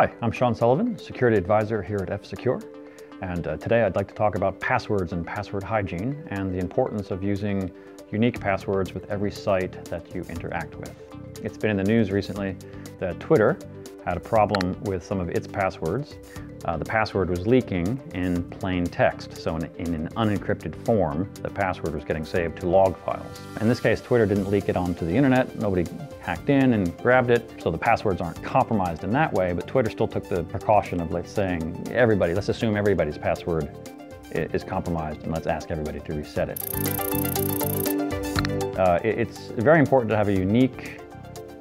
Hi, I'm Sean Sullivan, Security Advisor here at F-Secure. And uh, today I'd like to talk about passwords and password hygiene and the importance of using unique passwords with every site that you interact with. It's been in the news recently that Twitter had a problem with some of its passwords. Uh, the password was leaking in plain text, so in, in, an unencrypted form, the password was getting saved to log files. In this case, Twitter didn't leak it onto the internet, nobody hacked in and grabbed it, so the passwords aren't compromised in that way, but Twitter still took the precaution of like saying, everybody, let's assume everybody's password is compromised and let's ask everybody to reset it. Uh, it's very important to have a unique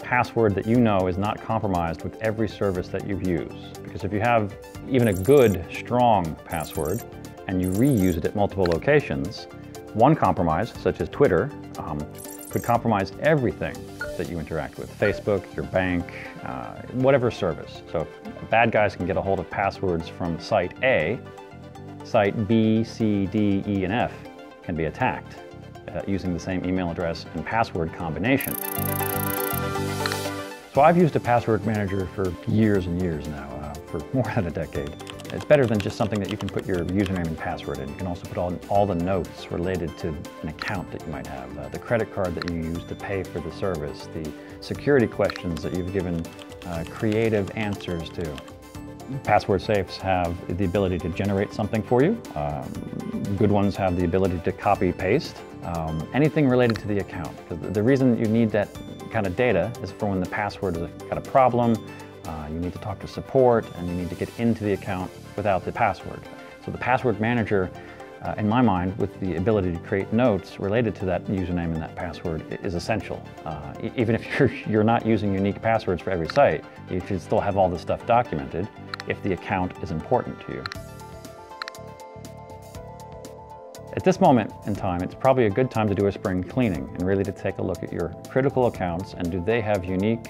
password that you know is not compromised with every service that you use. Because if you have even a good, strong password and you reuse it at multiple locations, one compromise, such as Twitter, um, could compromise everything that you interact with. Facebook, your bank, uh, whatever service. So bad guys can get a hold of passwords from site A, site B, C, D, E, and F can be attacked uh, using the same email address and password combination. So I've used a password manager for years and years now, uh, for more than a decade. It's better than just something that you can put your username and password in. You can also put all, all the notes related to an account that you might have, uh, the credit card that you use to pay for the service, the security questions that you've given uh, creative answers to. Password safes have the ability to generate something for you. Um, good ones have the ability to copy paste. Um, anything related to the account. The reason you need that kind of data is for when the password has got a problem, uh, you need to talk to support, and you need to get into the account without the password. So the password manager, uh, in my mind, with the ability to create notes related to that username and that password is essential. Uh, even if you're, you're not using unique passwords for every site, you should still have all this stuff documented if the account is important to you. At this moment in time, it's probably a good time to do a spring cleaning and really to take a look at your critical accounts and do they have unique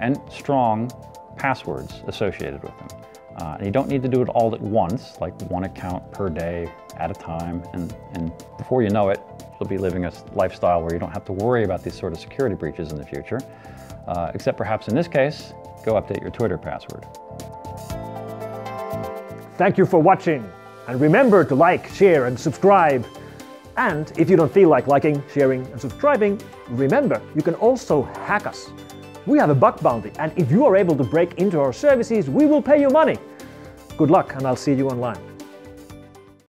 and strong passwords associated with them. Uh, and you don't need to do it all at once, like one account per day at a time. And, and before you know it, you'll be living a lifestyle where you don't have to worry about these sort of security breaches in the future. Uh, except perhaps in this case, go update your Twitter password. Thank you for watching. And remember to like, share, and subscribe. And if you don't feel like liking, sharing, and subscribing, remember, you can also hack us. We have a bug bounty, and if you are able to break into our services, we will pay you money. Good luck, and I'll see you online.